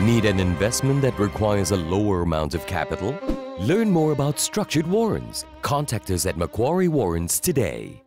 Need an investment that requires a lower amount of capital? Learn more about structured warrants. Contact us at Macquarie Warrants today.